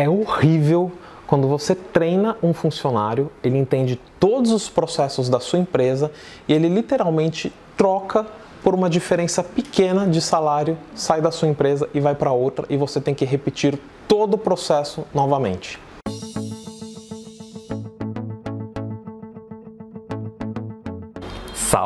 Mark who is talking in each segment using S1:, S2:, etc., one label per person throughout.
S1: É horrível quando você treina um funcionário, ele entende todos os processos da sua empresa e ele literalmente troca por uma diferença pequena de salário, sai da sua empresa e vai para outra e você tem que repetir todo o processo novamente.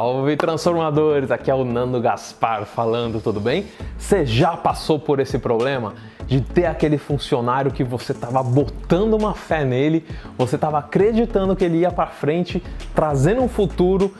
S1: Salve transformadores! Aqui é o Nando Gaspar falando, tudo bem? Você já passou por esse problema de ter aquele funcionário que você estava botando uma fé nele, você estava acreditando que ele ia para frente, trazendo um futuro,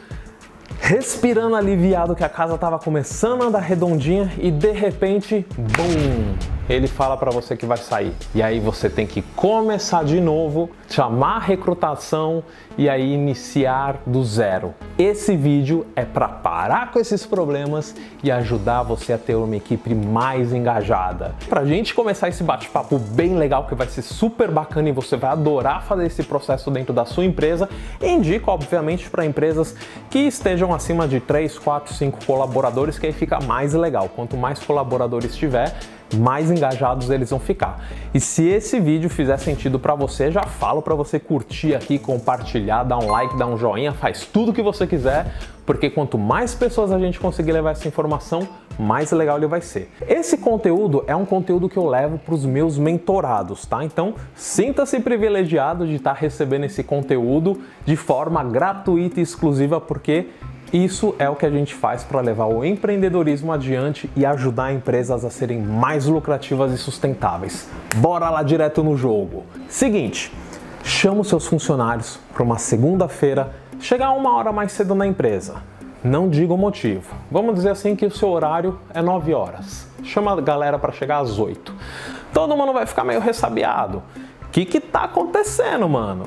S1: respirando aliviado que a casa estava começando a andar redondinha e de repente, bum! Ele fala para você que vai sair. E aí você tem que começar de novo, chamar recrutação e aí iniciar do zero. Esse vídeo é para parar com esses problemas e ajudar você a ter uma equipe mais engajada. Para a gente começar esse bate-papo bem legal que vai ser super bacana e você vai adorar fazer esse processo dentro da sua empresa, indico obviamente para empresas que estejam acima de 3, 4, 5 colaboradores que aí fica mais legal. Quanto mais colaboradores tiver, mais engajados eles vão ficar. E se esse vídeo fizer sentido para você, já falo para você curtir aqui, compartilhar, dar um like, dar um joinha, faz tudo que você quiser, porque quanto mais pessoas a gente conseguir levar essa informação, mais legal ele vai ser. Esse conteúdo é um conteúdo que eu levo para os meus mentorados, tá? Então, sinta-se privilegiado de estar tá recebendo esse conteúdo de forma gratuita e exclusiva, porque isso é o que a gente faz para levar o empreendedorismo adiante e ajudar empresas a serem mais lucrativas e sustentáveis. Bora lá direto no jogo. Seguinte, chama os seus funcionários para uma segunda-feira, chegar uma hora mais cedo na empresa. Não diga o motivo. Vamos dizer assim que o seu horário é 9 horas. Chama a galera para chegar às 8. Todo mundo vai ficar meio ressabiado. O que que tá acontecendo, mano?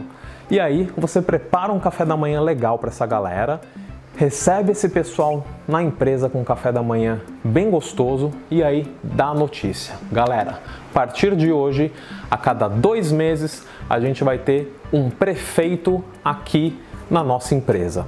S1: E aí você prepara um café da manhã legal para essa galera recebe esse pessoal na empresa com café da manhã bem gostoso e aí dá a notícia. Galera, a partir de hoje, a cada dois meses, a gente vai ter um prefeito aqui na nossa empresa.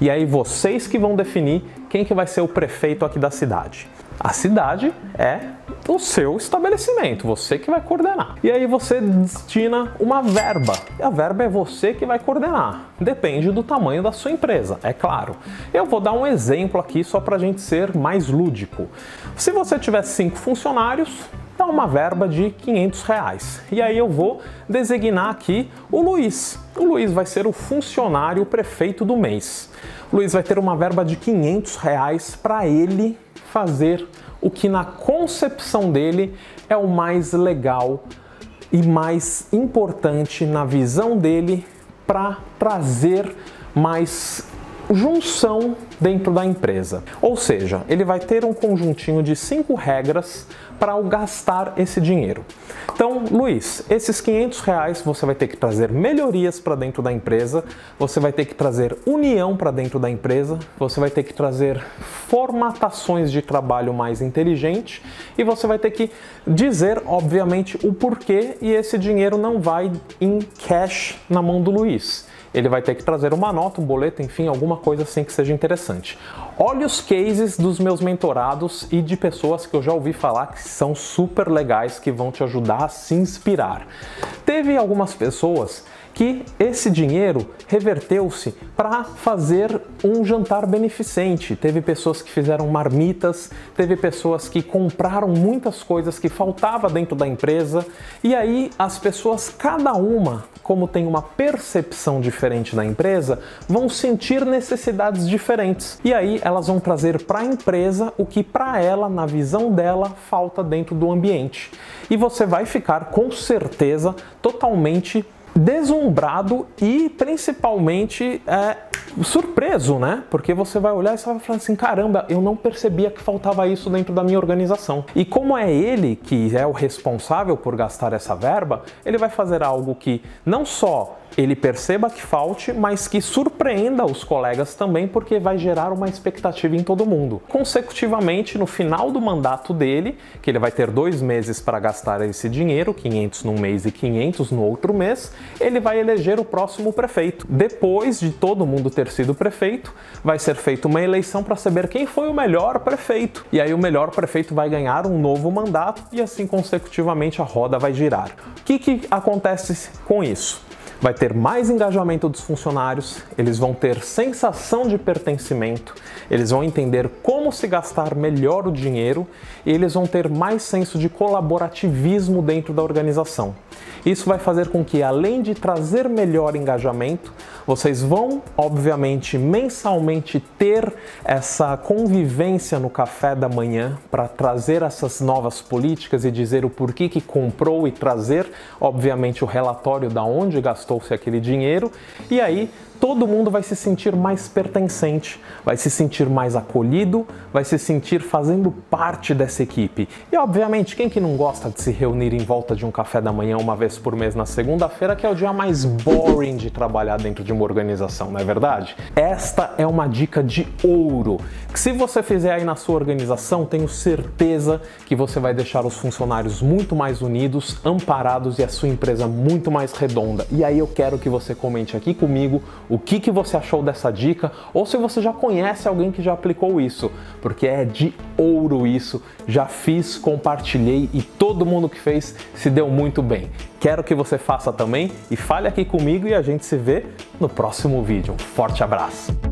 S1: E aí vocês que vão definir quem que vai ser o prefeito aqui da cidade. A cidade é o seu estabelecimento, você que vai coordenar. E aí você destina uma verba. E a verba é você que vai coordenar. Depende do tamanho da sua empresa, é claro. Eu vou dar um exemplo aqui só para a gente ser mais lúdico. Se você tiver cinco funcionários, dá uma verba de 500 reais. E aí eu vou designar aqui o Luiz. O Luiz vai ser o funcionário prefeito do mês. Luiz vai ter uma verba de 500 reais para ele fazer o que na concepção dele é o mais legal e mais importante na visão dele para trazer mais junção dentro da empresa. Ou seja, ele vai ter um conjuntinho de cinco regras para gastar esse dinheiro. Então, Luiz, esses 500 reais você vai ter que trazer melhorias para dentro da empresa, você vai ter que trazer união para dentro da empresa, você vai ter que trazer formatações de trabalho mais inteligente e você vai ter que dizer, obviamente, o porquê e esse dinheiro não vai em cash na mão do Luiz ele vai ter que trazer uma nota, um boleto, enfim, alguma coisa assim que seja interessante. Olhe os cases dos meus mentorados e de pessoas que eu já ouvi falar que são super legais, que vão te ajudar a se inspirar. Teve algumas pessoas que esse dinheiro reverteu-se para fazer um jantar beneficente. Teve pessoas que fizeram marmitas, teve pessoas que compraram muitas coisas que faltava dentro da empresa, e aí as pessoas, cada uma, como tem uma percepção diferente da empresa, vão sentir necessidades diferentes. E aí elas vão trazer para a empresa o que para ela, na visão dela, falta dentro do ambiente. E você vai ficar com certeza totalmente deslumbrado e principalmente é, surpreso, né? Porque você vai olhar e você vai falar assim: caramba, eu não percebia que faltava isso dentro da minha organização. E como é ele que é o responsável por gastar essa verba, ele vai fazer algo que não só ele perceba que falte, mas que surpreenda os colegas também, porque vai gerar uma expectativa em todo mundo. Consecutivamente, no final do mandato dele, que ele vai ter dois meses para gastar esse dinheiro, 500 num mês e 500 no outro mês, ele vai eleger o próximo prefeito. Depois de todo mundo ter sido prefeito, vai ser feita uma eleição para saber quem foi o melhor prefeito. E aí o melhor prefeito vai ganhar um novo mandato e assim consecutivamente a roda vai girar. O que, que acontece com isso? Vai ter mais engajamento dos funcionários, eles vão ter sensação de pertencimento, eles vão entender como se gastar melhor o dinheiro e eles vão ter mais senso de colaborativismo dentro da organização. Isso vai fazer com que, além de trazer melhor engajamento, vocês vão, obviamente, mensalmente ter essa convivência no café da manhã para trazer essas novas políticas e dizer o porquê que comprou e trazer, obviamente, o relatório da onde gastou-se aquele dinheiro. E aí todo mundo vai se sentir mais pertencente, vai se sentir mais acolhido, vai se sentir fazendo parte dessa equipe. E obviamente, quem que não gosta de se reunir em volta de um café da manhã uma vez por mês na segunda-feira, que é o dia mais boring de trabalhar dentro de uma organização, não é verdade? Esta é uma dica de ouro, que se você fizer aí na sua organização, tenho certeza que você vai deixar os funcionários muito mais unidos, amparados e a sua empresa muito mais redonda. E aí eu quero que você comente aqui comigo o que, que você achou dessa dica ou se você já conhece alguém que já aplicou isso, porque é de ouro isso. Já fiz, compartilhei e todo mundo que fez se deu muito bem. Quero que você faça também e fale aqui comigo e a gente se vê no próximo vídeo. Um forte abraço!